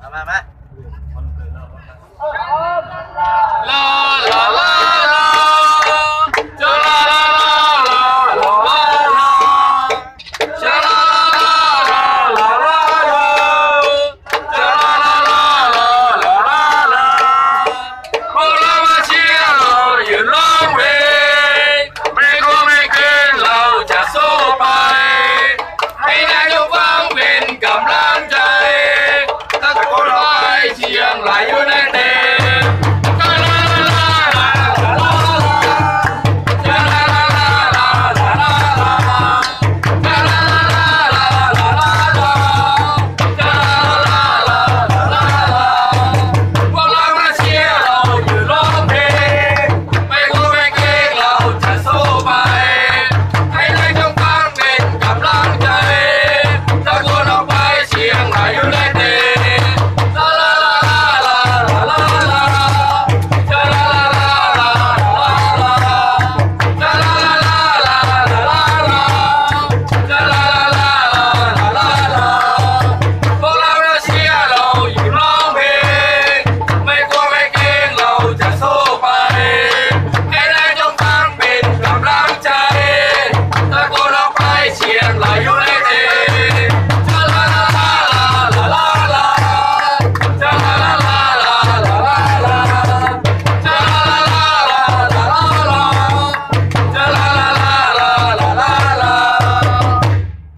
มามามา ลายย